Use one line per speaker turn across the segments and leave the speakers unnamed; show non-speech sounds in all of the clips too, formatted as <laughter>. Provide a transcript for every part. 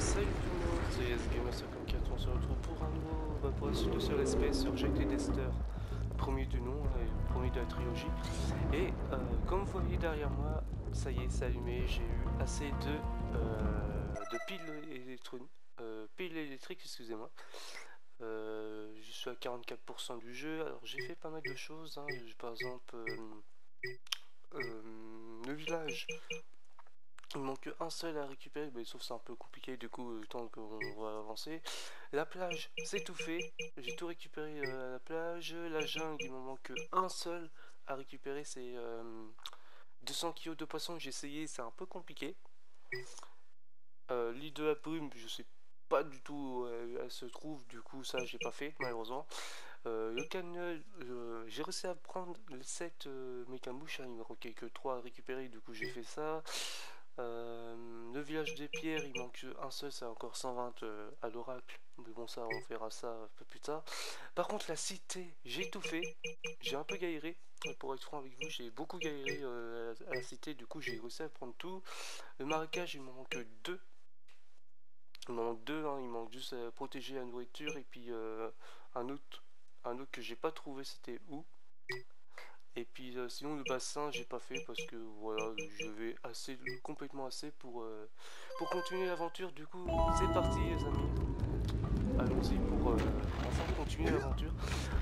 Salut tout le monde, c'est SGamer54, on se retrouve pour un nouveau suite de ce SP sur Jack Dester, premier du nom et premier de la trilogie. Et euh, comme vous voyez derrière moi, ça y est, c'est allumé, j'ai eu assez de, euh, de piles électroniques, euh, piles électriques, excusez-moi. Euh, je suis à 44% du jeu, alors j'ai fait pas mal de choses, hein. par exemple le village il manque un seul à récupérer, mais sauf c'est un peu compliqué du coup, le temps qu'on va avancer. La plage, c'est tout fait. J'ai tout récupéré euh, à la plage. La jungle, il m'en manque un seul à récupérer, c'est 200 euh, kg de poisson j'ai essayé, c'est un peu compliqué. Euh, L'île de la brume, je sais pas du tout où elle, se trouve, du coup ça j'ai pas fait malheureusement. le canal, j'ai réussi à prendre 7 mécamouches, hein, il me manquait que 3 à récupérer, du coup j'ai fait ça. Euh, le village des pierres, il manque un seul, c'est encore 120 euh, à l'oracle. Mais bon, ça, on verra ça un peu plus tard. Par contre, la cité, j'ai tout fait. J'ai un peu galéré. Pour être franc avec vous, j'ai beaucoup galéré euh, à la cité. Du coup, j'ai réussi à prendre tout. Le marécage, il manque deux. Il manque deux. Hein. Il manque juste à protéger la nourriture. Et puis un autre, un autre que j'ai pas trouvé, c'était où? Et puis euh, sinon le bassin j'ai pas fait parce que voilà j'avais assez complètement assez pour, euh, pour continuer l'aventure. Du coup c'est parti les amis. Allons-y pour euh, enfin continuer l'aventure.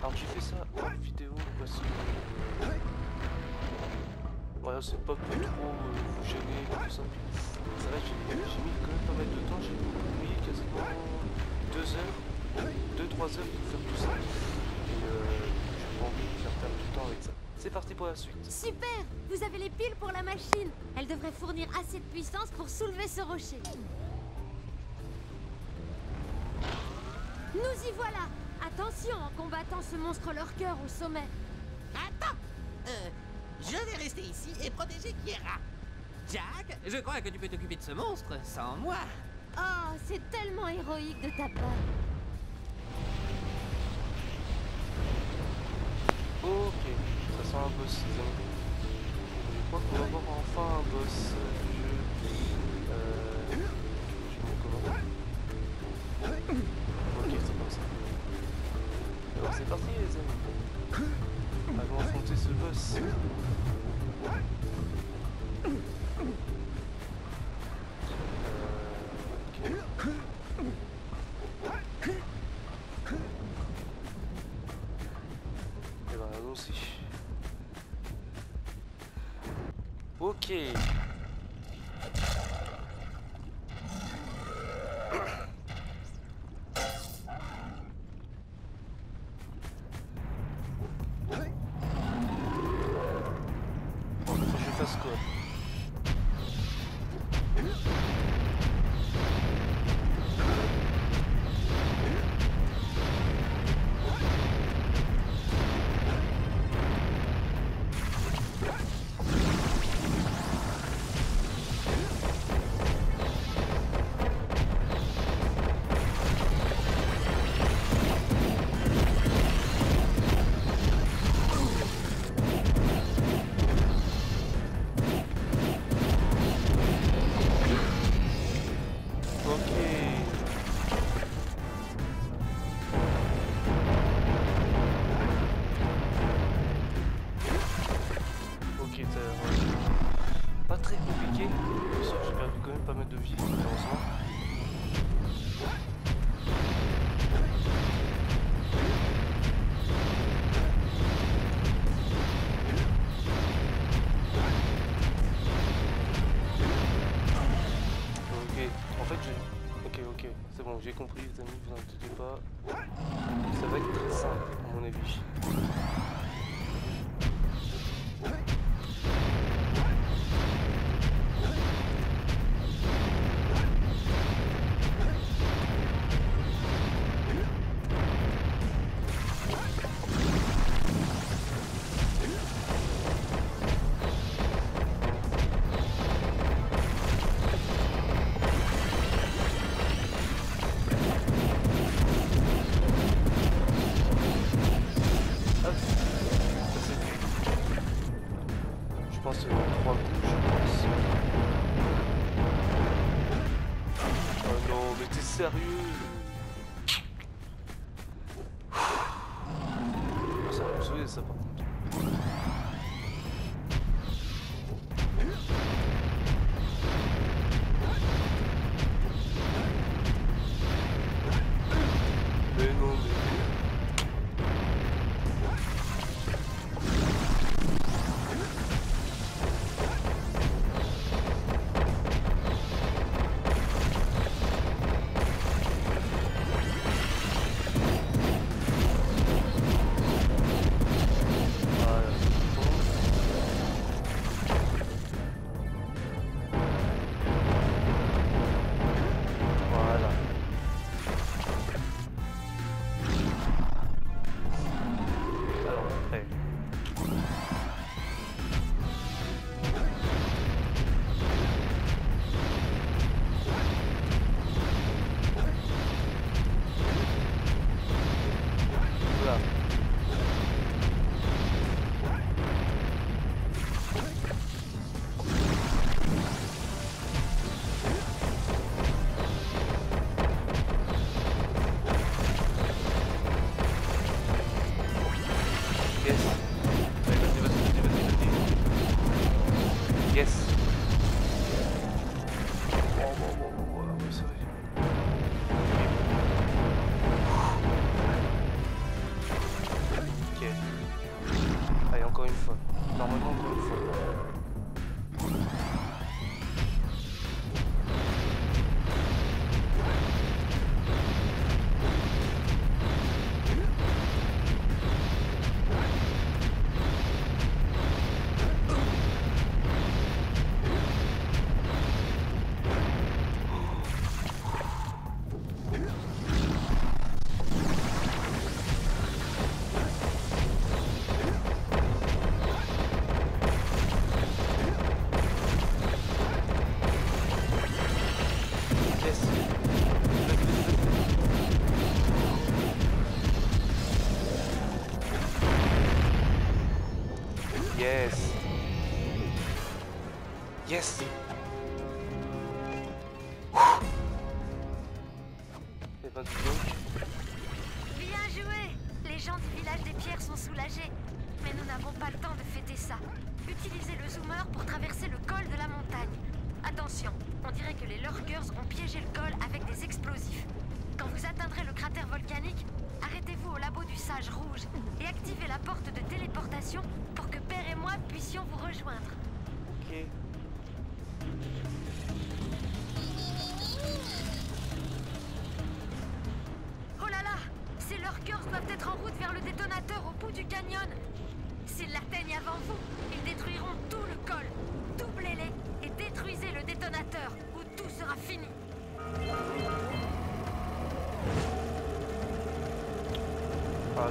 Alors j'ai fait ça en vidéo parce que voilà c'est pas pour trop vous gêner tout ça. Vrai j'ai mis quand même pas mal de temps. J'ai mis quasiment 2 heures 2-3 heures pour faire tout ça. Et j'ai pas envie de faire perdre du temps avec ça c'est parti pour la suite.
Super Vous avez les piles pour la machine. Elle devrait fournir assez de puissance pour soulever ce rocher. Nous y voilà Attention en combattant ce monstre leur cœur au sommet.
Attends euh, Je vais rester ici et protéger Kiera. Jack, je crois que tu peux t'occuper de ce monstre sans moi.
Oh, c'est tellement héroïque de ta part.
Ok sent un boss Je crois qu'on va avoir enfin un boss 进 sérieux
pas le temps de fêter ça. Utilisez le zoomer pour traverser le col de la montagne. Attention, on dirait que les lurkers ont piégé le col avec des explosifs. Quand vous atteindrez le cratère volcanique, arrêtez-vous au labo du sage rouge et activez la porte de téléportation pour que Père et moi puissions vous rejoindre.
Ok.
Oh là là Ces lurkers doivent être en route vers le détonateur au bout du canyon. S'ils l'atteignent avant vous, ils détruiront tout le col. Doublez-les et détruisez le détonateur, ou tout sera fini.
Ah,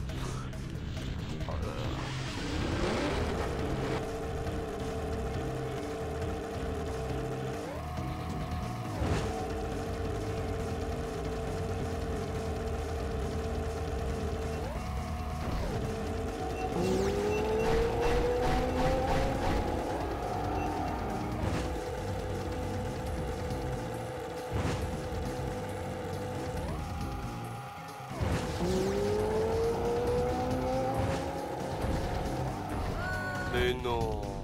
れな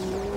Thank you.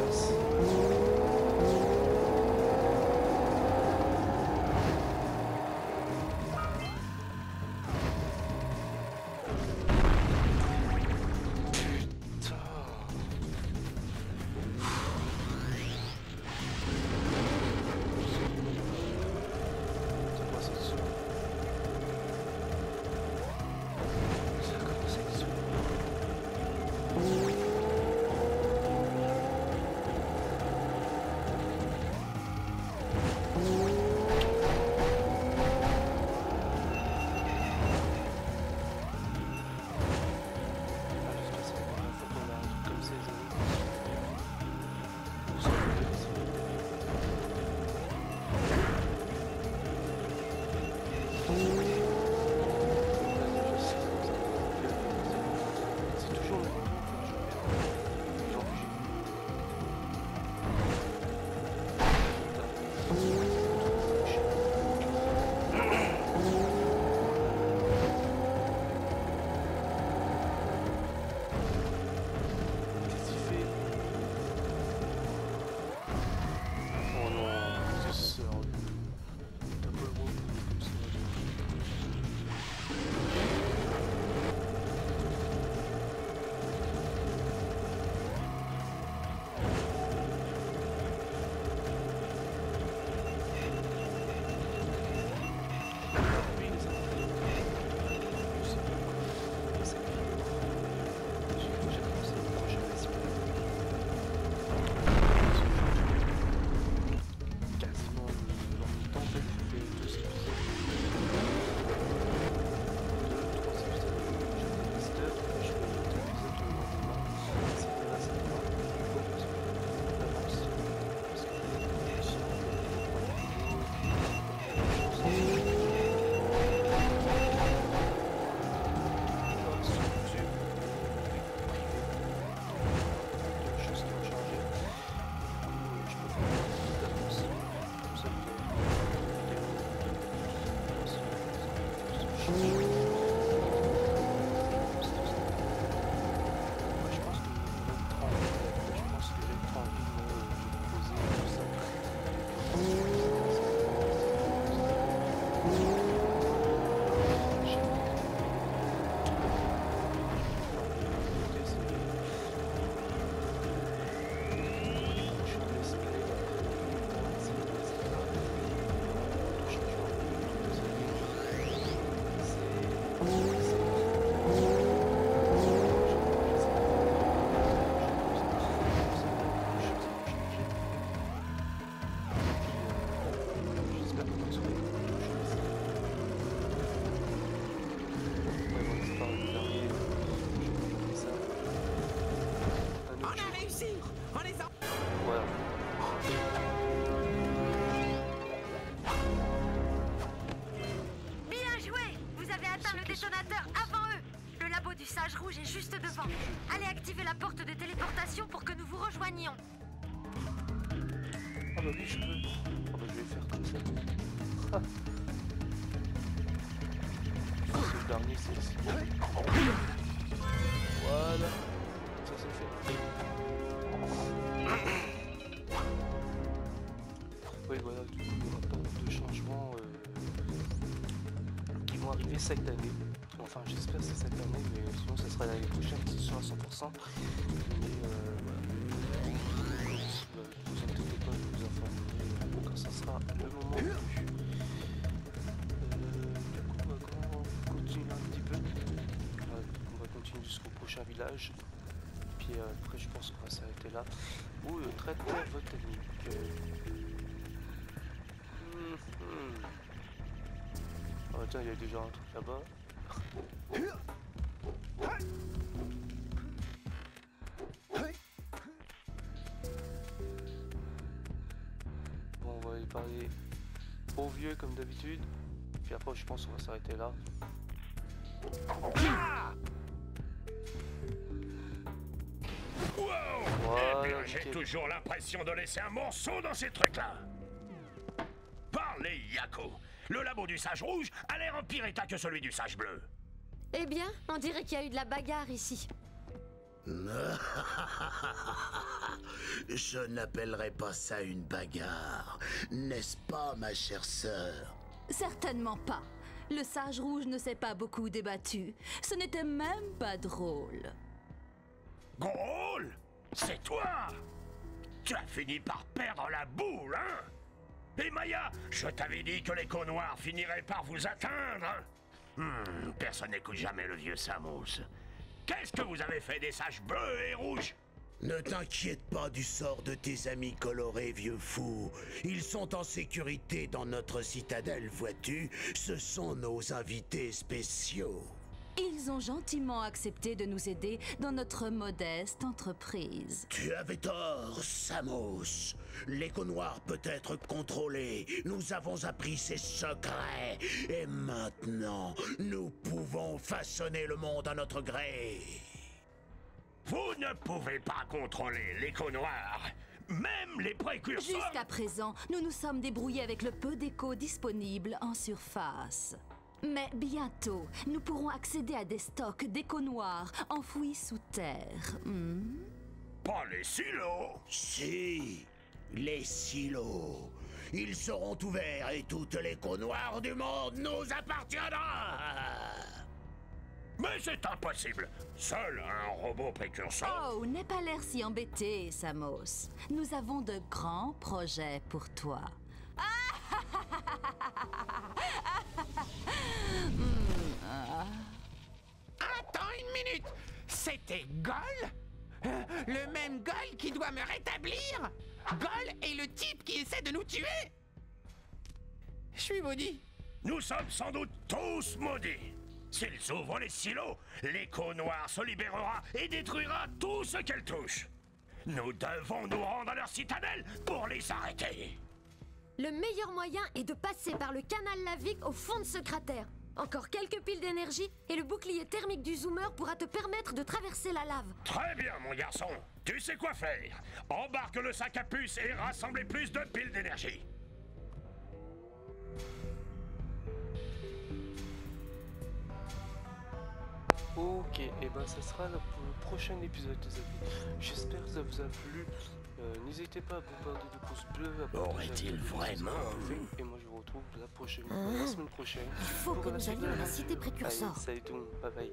Ah bah oui, je peux. Ah bah je vais faire comme ça. Ah. C'est le dernier, c'est ici. Voilà. Ça c'est fait. Oui voilà, du coup il y aura pas de changements euh, qui vont arriver cette année. Enfin j'espère que c'est cette année, mais sinon ça sera l'année prochaine, c'est sûr à 100%. Mais euh, Euh, du coup, on continuer un petit peu. On va continuer jusqu'au prochain village. Puis après, je pense qu'on va s'arrêter là. Ou le traiteur botanique. Euh, mhm. Ah, tiens, il y a déjà un truc là-bas. Au vieux comme d'habitude. Puis après, je pense qu'on va s'arrêter là.
Wow
Voilà,
Eh bien, j'ai toujours l'impression de laisser un morceau dans ces trucs-là. Parlez, Yako. Le labo du sage rouge a l'air en pire état que celui du sage bleu.
Eh bien, on dirait qu'il y a eu de la bagarre ici. <laughs>
Je n'appellerais pas ça une bagarre, n'est-ce pas, ma chère sœur?
Certainement pas. Le sage rouge ne s'est pas beaucoup débattu. Ce n'était même pas drôle.
Gros C'est toi Tu as fini par perdre la boule, hein? Et Maya, je t'avais dit que l'écho noir finirait par vous atteindre Hmm, Personne n'écoute jamais le vieux Samos. Qu'est-ce que vous avez fait des sages bleus et rouges
Ne t'inquiète pas du sort de tes amis colorés, vieux fou. Ils sont en sécurité dans notre citadelle, vois-tu Ce sont nos invités spéciaux.
Ils ont gentiment accepté de nous aider dans notre modeste entreprise.
Tu avais tort, Samos. L'écho noir peut être contrôlé. Nous avons appris ses secrets. Et maintenant, nous pouvons façonner le monde à notre gré.
Vous ne pouvez pas contrôler l'écho noir Même les précurseurs
Jusqu'à présent, nous nous sommes débrouillés avec le peu d'écho disponible en surface. Mais bientôt, nous pourrons accéder à des stocks d'écho noirs enfouis sous terre. Hmm
Pas les silos
Si, les silos. Ils seront ouverts et toute l'écho noire du monde nous appartiendra.
Mais c'est impossible Seul un robot précurseur
Oh, n'aie pas l'air si embêté, Samos. Nous avons de grands projets pour toi. <laughs>
Attends une minute. C'était Gol Euh, Le même Gol qui doit me rétablir. Gol est le type qui essaie de nous tuer. Je suis maudit.
Nous sommes sans doute tous maudits. S'ils ouvrent les silos, l'écho noir se libérera et détruira tout ce qu'elle touche Nous devons nous rendre à leur citadelle pour les arrêter.
Le meilleur moyen est de passer par le canal lavique au fond de ce cratère. Encore quelques piles d'énergie et le bouclier thermique du zoomer pourra te permettre de traverser la lave.
Très bien, mon garçon Tu sais quoi faire Embarque le sac à puce et rassemblez plus de piles d'énergie
Ok, et ben ça sera le, le prochain épisode des amis. J'espère que ça vous a plu. Euh, N'hésitez pas à bombarder de pouces bleus.
Aurait-il vraiment
vous. Et moi je vous retrouve la prochaine, la semaine prochaine.
Il faut que nous allions à la cité précurseur.
Allez, salut tout le monde, bye bye.